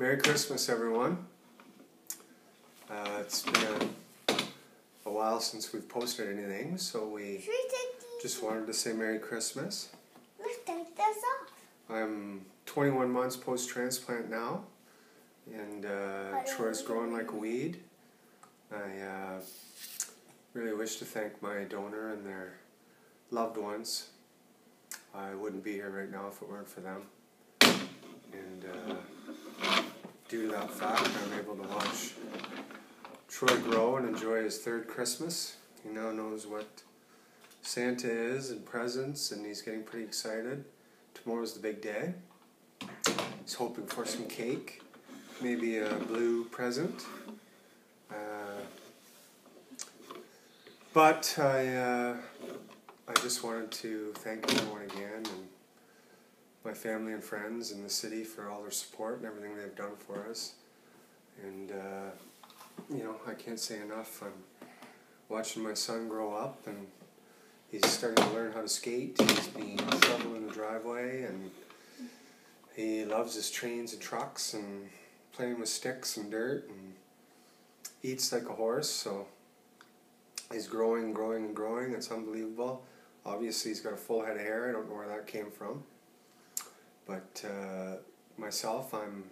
Merry Christmas, everyone. Uh, it's been a, while since we've posted anything, so we just wanted to say Merry Christmas. Let's take this off. I'm 21 months post transplant now, and uh, Troy's growing like a weed. I uh, really wish to thank my donor and their loved ones. I wouldn't be here right now if it weren't for them. And uh, due to that fact, I'm able to watch Troy grow and enjoy his third Christmas. He now knows what Santa is and presents, and he's getting pretty excited. Tomorrow's the big day. He's hoping for some cake, maybe a blue present. Uh, but I, uh, I just wanted to thank everyone again and my family and friends in the city for all their support and everything they've done for us. And uh, you know, I can't say enough. I'm watching my son grow up and he's starting to learn how to skate. He's being shoveled in the driveway and he loves his trains and trucks and playing with sticks and dirt and eats like a horse. So he's growing, growing, and growing. It's unbelievable. Obviously, he's got a full head of hair. I don't know where that came from. But uh, myself, I'm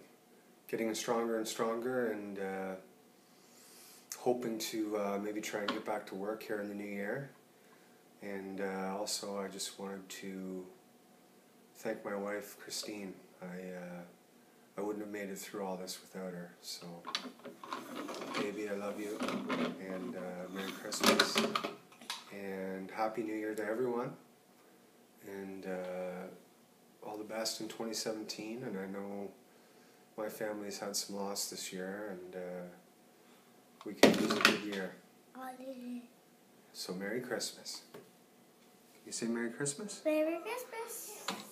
getting stronger and stronger and uh, hoping to uh, maybe try and get back to work here in the new year. And uh, also, I just wanted to thank my wife, Christine. I uh, I wouldn't have made it through all this without her. So, baby, I love you, and uh, Merry Christmas, and Happy New Year to everyone, and best in 2017. And I know my family's had some loss this year, and uh, we can use a good year. So, Merry Christmas. Can you say Merry Christmas? Merry Christmas.